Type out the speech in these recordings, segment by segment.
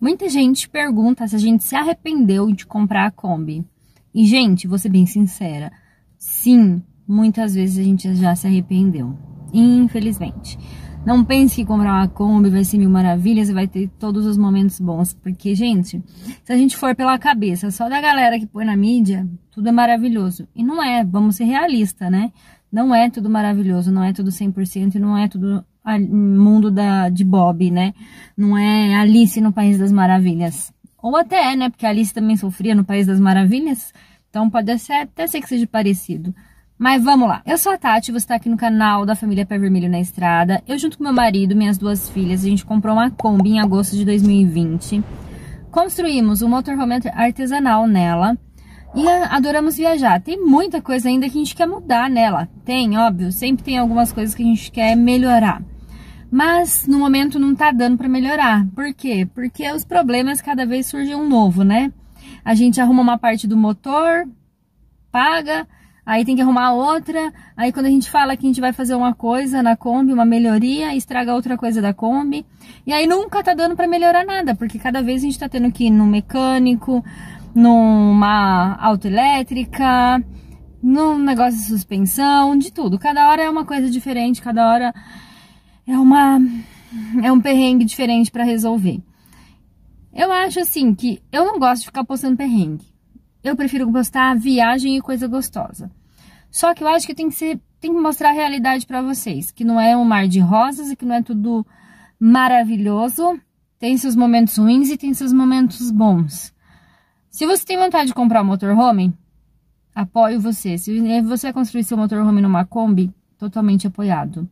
Muita gente pergunta se a gente se arrependeu de comprar a Kombi. E, gente, vou ser bem sincera, sim, muitas vezes a gente já se arrependeu. Infelizmente. Não pense que comprar uma Kombi vai ser mil maravilhas e vai ter todos os momentos bons. Porque, gente, se a gente for pela cabeça só da galera que põe na mídia, tudo é maravilhoso. E não é, vamos ser realistas, né? Não é tudo maravilhoso, não é tudo 100% e não é tudo mundo da, de Bob, né? Não é Alice no País das Maravilhas. Ou até, né? Porque Alice também sofria no País das Maravilhas. Então pode ser, até ser que seja parecido. Mas vamos lá. Eu sou a Tati, você está aqui no canal da família Pé Vermelho na Estrada. Eu junto com meu marido, minhas duas filhas, a gente comprou uma Kombi em agosto de 2020. Construímos um motorhome artesanal nela e adoramos viajar. Tem muita coisa ainda que a gente quer mudar nela. Tem, óbvio, sempre tem algumas coisas que a gente quer melhorar. Mas no momento não tá dando para melhorar. Por quê? Porque os problemas cada vez surgem um novo, né? A gente arruma uma parte do motor, paga, aí tem que arrumar outra, aí quando a gente fala que a gente vai fazer uma coisa na Kombi, uma melhoria, estraga outra coisa da Kombi, e aí nunca tá dando para melhorar nada, porque cada vez a gente tá tendo que ir no mecânico, numa autoelétrica, num negócio de suspensão, de tudo. Cada hora é uma coisa diferente, cada hora é uma é um perrengue diferente para resolver. Eu acho assim que eu não gosto de ficar postando perrengue. Eu prefiro postar viagem e coisa gostosa. Só que eu acho que tem que ser, tem que mostrar a realidade para vocês, que não é um mar de rosas e que não é tudo maravilhoso. Tem seus momentos ruins e tem seus momentos bons. Se você tem vontade de comprar um motorhome, apoio você. Se você construir seu motorhome numa Kombi, totalmente apoiado.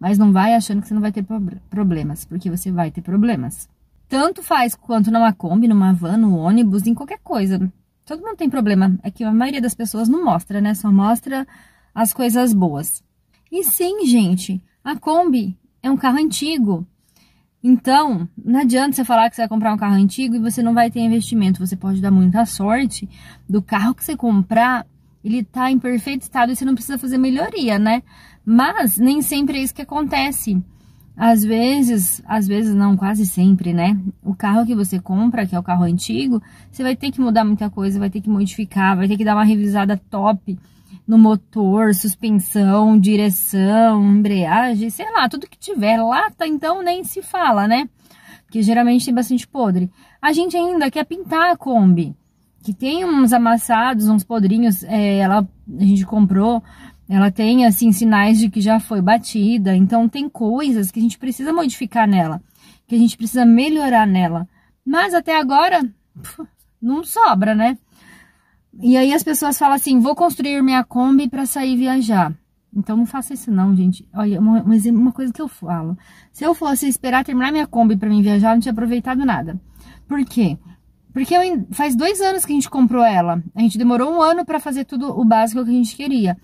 Mas não vai achando que você não vai ter problemas, porque você vai ter problemas. Tanto faz quanto numa Kombi, numa van, no ônibus, em qualquer coisa. Todo mundo tem problema. É que a maioria das pessoas não mostra, né? Só mostra as coisas boas. E sim, gente, a Kombi é um carro antigo. Então, não adianta você falar que você vai comprar um carro antigo e você não vai ter investimento. Você pode dar muita sorte do carro que você comprar, ele tá em perfeito estado e você não precisa fazer melhoria, né? Mas nem sempre é isso que acontece. Às vezes, às vezes não, quase sempre, né? O carro que você compra, que é o carro antigo, você vai ter que mudar muita coisa, vai ter que modificar, vai ter que dar uma revisada top no motor, suspensão, direção, embreagem, sei lá, tudo que tiver. Lata, então, nem se fala, né? Que geralmente tem bastante podre. A gente ainda quer pintar a Kombi, que tem uns amassados, uns podrinhos, é, ela, a gente comprou, ela tem, assim, sinais de que já foi batida. Então, tem coisas que a gente precisa modificar nela, que a gente precisa melhorar nela. Mas até agora, não sobra, né? E aí as pessoas falam assim, vou construir minha Kombi para sair viajar. Então não faça isso não, gente. Olha, uma, uma coisa que eu falo. Se eu fosse esperar terminar minha Kombi para mim viajar, eu não tinha aproveitado nada. Por quê? Porque eu, faz dois anos que a gente comprou ela. A gente demorou um ano para fazer tudo o básico que a gente queria.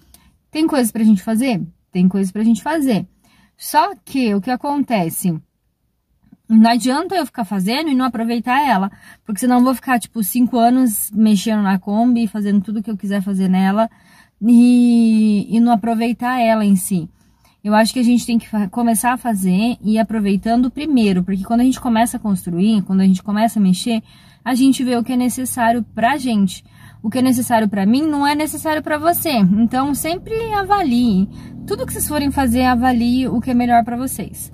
Tem coisas pra gente fazer? Tem coisas pra gente fazer. Só que o que acontece? Não adianta eu ficar fazendo e não aproveitar ela, porque senão eu vou ficar, tipo, cinco anos mexendo na Kombi, fazendo tudo que eu quiser fazer nela e, e não aproveitar ela em si. Eu acho que a gente tem que começar a fazer e ir aproveitando primeiro, porque quando a gente começa a construir, quando a gente começa a mexer, a gente vê o que é necessário pra gente. O que é necessário para mim não é necessário para você. Então sempre avalie. Tudo que vocês forem fazer, avalie o que é melhor para vocês.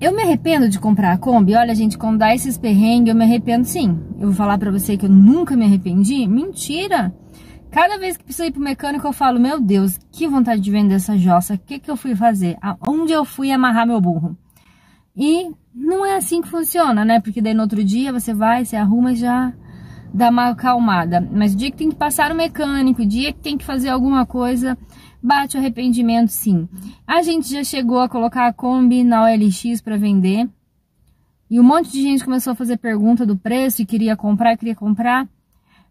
Eu me arrependo de comprar a Kombi? Olha, gente, quando dá esses perrengues, eu me arrependo sim. Eu vou falar pra você que eu nunca me arrependi? Mentira! Cada vez que preciso ir pro mecânico, eu falo, meu Deus, que vontade de vender essa jossa. O que, que eu fui fazer? Onde eu fui amarrar meu burro? E não é assim que funciona, né? Porque daí no outro dia você vai, você arruma e já dá uma acalmada. Mas o dia que tem que passar no mecânico, o dia que tem que fazer alguma coisa, bate o arrependimento sim. A gente já chegou a colocar a Kombi na OLX para vender. E um monte de gente começou a fazer pergunta do preço e queria comprar, queria comprar.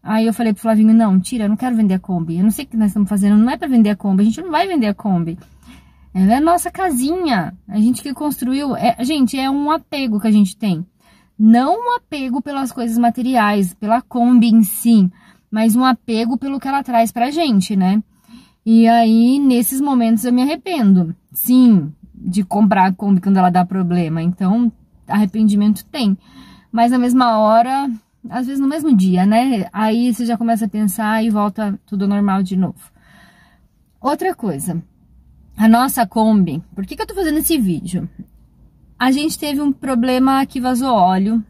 Aí eu falei pro Flavinho, não, tira, eu não quero vender a Kombi. Eu não sei o que nós estamos fazendo, não é para vender a Kombi, a gente não vai vender a Kombi. Ela é a nossa casinha. A gente que construiu, é, gente, é um apego que a gente tem. Não um apego pelas coisas materiais, pela Kombi em si, mas um apego pelo que ela traz pra gente, né? E aí, nesses momentos, eu me arrependo. Sim, de comprar a Kombi quando ela dá problema. Então, arrependimento tem. mas na mesma hora, às vezes no mesmo dia, né? Aí você já começa a pensar e volta tudo normal de novo. Outra coisa, a nossa Kombi, por que, que eu tô fazendo esse vídeo? A gente teve um problema que vazou óleo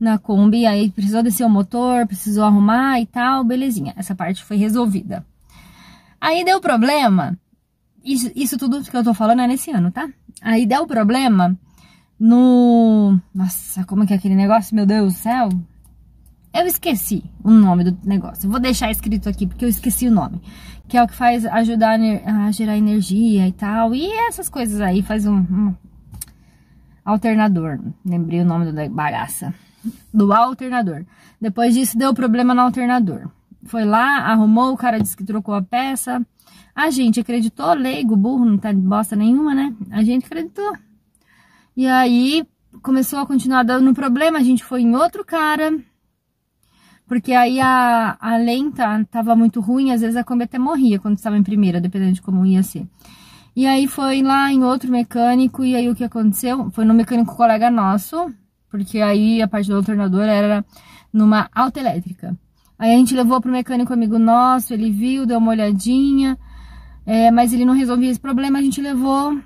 na Kombi, aí precisou descer o motor, precisou arrumar e tal, belezinha. Essa parte foi resolvida. Aí deu problema, isso, isso tudo que eu tô falando é nesse ano, tá? Aí deu problema no... Nossa, como é que é aquele negócio? Meu Deus do céu. Eu esqueci o nome do negócio. vou deixar escrito aqui porque eu esqueci o nome. Que é o que faz ajudar a gerar energia e tal. E essas coisas aí faz um, um alternador. Lembrei o nome da bagaça. Do alternador. Depois disso deu problema no alternador. Foi lá, arrumou, o cara disse que trocou a peça. A gente acreditou, leigo, burro, não tá de bosta nenhuma, né? A gente acreditou. E aí começou a continuar dando problema, a gente foi em outro cara, porque aí a, a lenta tava muito ruim, às vezes a Kombi até morria quando estava em primeira, dependendo de como ia ser. E aí foi lá em outro mecânico, e aí o que aconteceu? Foi no mecânico colega nosso, porque aí a parte do alternador era numa autoelétrica. Aí a gente levou pro mecânico amigo nosso, ele viu, deu uma olhadinha, é, mas ele não resolvia esse problema, a gente levou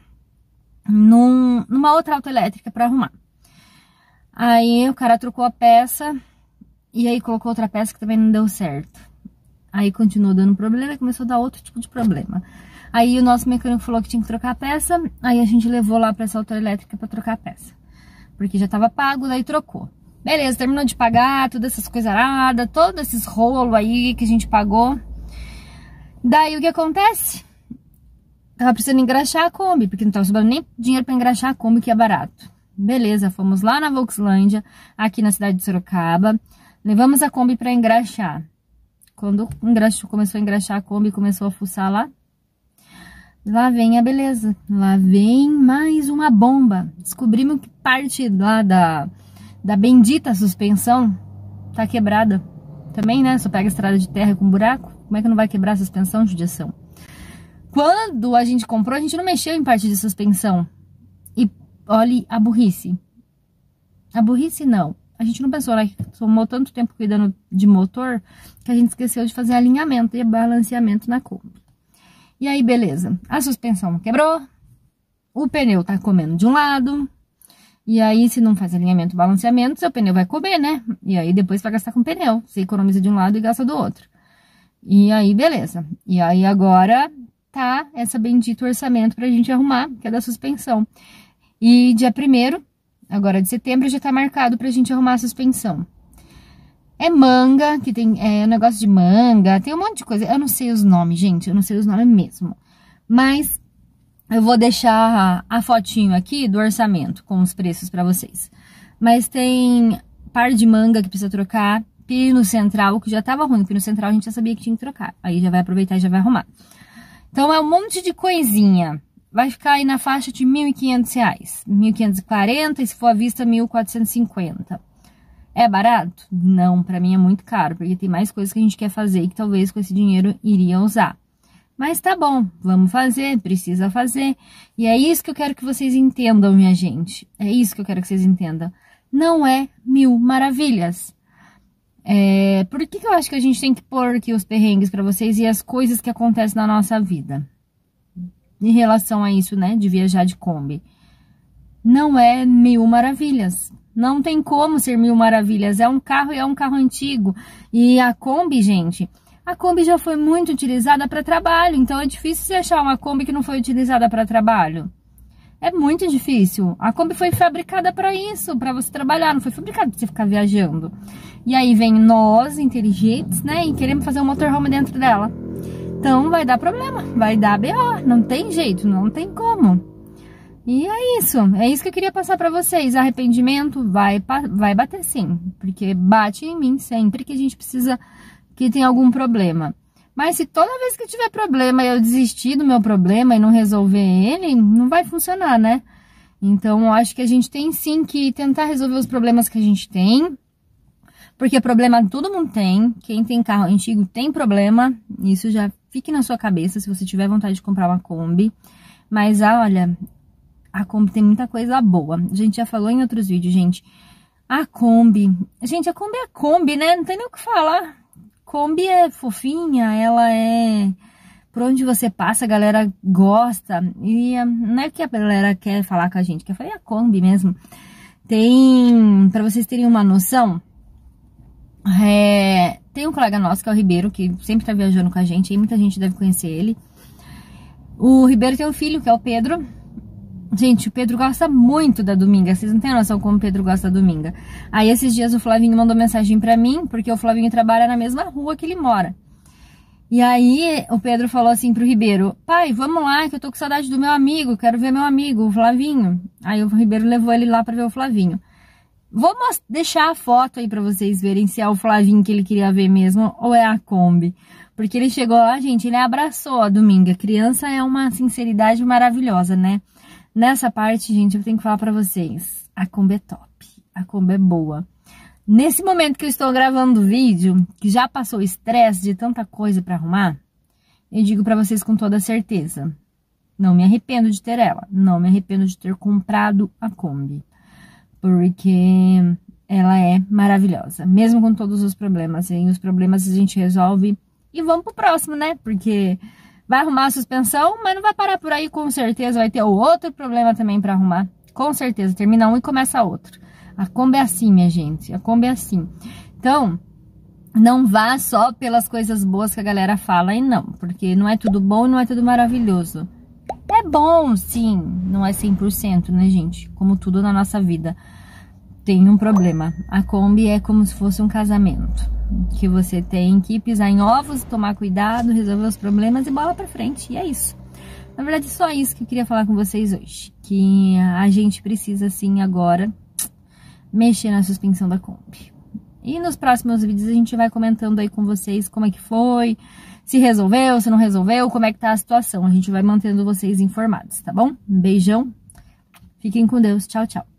num, numa outra autoelétrica para arrumar. Aí o cara trocou a peça e aí colocou outra peça que também não deu certo. Aí continuou dando problema e começou a dar outro tipo de problema. Aí o nosso mecânico falou que tinha que trocar a peça, aí a gente levou lá para essa autoelétrica para trocar a peça. Porque já estava pago, daí trocou. Beleza, terminou de pagar, todas essas coisas aradas, todos esses rolos aí que a gente pagou. Daí o que acontece? Tava precisando engraxar a Kombi, porque não tava sobrando nem dinheiro para engraxar a Kombi, que é barato. Beleza, fomos lá na Volkslândia, aqui na cidade de Sorocaba. Levamos a Kombi para engraxar. Quando engraxou, começou a engraxar a Kombi, começou a fuçar lá. Lá vem a beleza. Lá vem mais uma bomba. Descobrimos que parte lá da, da bendita suspensão tá quebrada. Também, né? Só pega estrada de terra com buraco. Como é que não vai quebrar a suspensão, judiação? Quando a gente comprou, a gente não mexeu em parte de suspensão. E olhe a burrice. A burrice não. A gente não pensou, né? Tomou tanto tempo cuidando de motor que a gente esqueceu de fazer alinhamento e balanceamento na Kombi. E aí, beleza. A suspensão quebrou. O pneu tá comendo de um lado. E aí, se não faz alinhamento balanceamento, seu pneu vai comer, né? E aí, depois vai gastar com pneu. Você economiza de um lado e gasta do outro. E aí, beleza. E aí, agora, tá essa bendito orçamento pra gente arrumar, que é da suspensão. E dia 1 agora de setembro, já tá marcado pra gente arrumar a suspensão. É manga, que tem é, um negócio de manga, tem um monte de coisa. Eu não sei os nomes, gente, eu não sei os nomes mesmo. Mas eu vou deixar a, fotinho aqui do orçamento com os preços para vocês. Mas tem par de manga que precisa trocar, pino central, que já tava ruim, pino central a gente já sabia que tinha que trocar. Aí já vai aproveitar e já vai arrumar. Então é um monte de coisinha. Vai ficar aí na faixa de R$ 1.500. 1.540 e se for à vista, R$ 1.450. É barato? Não, para mim é muito caro, porque tem mais coisas que a gente quer fazer e que talvez com esse dinheiro iria usar. Mas tá bom, vamos fazer, precisa fazer. E é isso que eu quero que vocês entendam, minha gente. É isso que eu quero que vocês entendam. Não é mil maravilhas. É, por que, que eu acho que a gente tem que pôr aqui os perrengues para vocês e as coisas que acontecem na nossa vida? Em relação a isso, né, de viajar de Kombi. Não é mil maravilhas. Não tem como ser mil maravilhas. É um carro e é um carro antigo. E a Kombi, gente, a Kombi já foi muito utilizada para trabalho. Então é difícil você achar uma Kombi que não foi utilizada para trabalho. É muito difícil. A Kombi foi fabricada para isso, para você trabalhar, não foi fabricada para você ficar viajando. E aí vem nós, inteligentes, né, e queremos fazer um motorhome dentro dela. Então vai dar problema, vai dar BO, não tem jeito, não tem como. E é isso, é isso que eu queria passar para vocês. Arrependimento vai, vai bater sim, porque bate em mim sempre que a gente precisa que tem algum problema. Mas se toda vez que tiver problema eu desistir do meu problema e não resolver ele, não vai funcionar, né? Então, eu acho que a gente tem sim que tentar resolver os problemas que a gente tem. Porque problema todo mundo tem. Quem tem carro antigo tem problema. Isso já fique na sua cabeça se você tiver vontade de comprar uma Kombi. Mas, ah, olha, a Kombi tem muita coisa boa. A gente já falou em outros vídeos, gente. A Kombi. Gente, a Kombi é a Kombi, né? Não tem nem o que falar. Kombi é fofinha, ela é. Por onde você passa, a galera gosta. E não é que a galera quer falar com a gente, quer falar é a Kombi mesmo. Tem. Pra vocês terem uma noção, é, tem um colega nosso, que é o Ribeiro, que sempre tá viajando com a gente, e muita gente deve conhecer ele. O Ribeiro tem um filho, que é o Pedro. Gente, o Pedro gosta muito da Dominga. Vocês não têm noção como o Pedro gosta da Dominga. Aí esses dias o Flavinho mandou mensagem pra mim, porque o Flavinho trabalha na mesma rua que ele mora. E aí o Pedro falou assim pro Ribeiro: Pai, vamos lá, que eu tô com saudade do meu amigo, quero ver meu amigo, o Flavinho. Aí o Ribeiro levou ele lá pra ver o Flavinho. Vou deixar a foto aí para vocês verem se é o Flavinho que ele queria ver mesmo ou é a Kombi. Porque ele chegou lá, gente, ele abraçou a Dominga. Criança é uma sinceridade maravilhosa, né? Nessa parte, gente, eu tenho que falar para vocês. A Kombi é top. A Kombi é boa. Nesse momento que eu estou gravando o vídeo, que já passou o estresse de tanta coisa para arrumar, eu digo para vocês com toda certeza. Não me arrependo de ter ela. Não me arrependo de ter comprado a Kombi porque ela é maravilhosa, mesmo com todos os problemas. E os problemas a gente resolve e vamos pro próximo, né? Porque vai arrumar a suspensão, mas não vai parar por aí, com certeza vai ter outro problema também para arrumar. Com certeza, termina um e começa outro. A Kombi é assim, minha gente, a Kombi é assim. Então, não vá só pelas coisas boas que a galera fala e não, porque não é tudo bom, não é tudo maravilhoso. É bom, sim, não é 100%, né, gente? Como tudo na nossa vida tem um problema. A Kombi é como se fosse um casamento, que você tem que pisar em ovos, tomar cuidado, resolver os problemas e bola pra frente. E é isso. Na verdade, só isso que eu queria falar com vocês hoje. Que a gente precisa, sim, agora mexer na suspensão da Kombi. E nos próximos vídeos a gente vai comentando aí com vocês como é que foi, se resolveu, se não resolveu, como é que tá a situação. A gente vai mantendo vocês informados, tá bom? Um beijão. Fiquem com Deus. Tchau, tchau.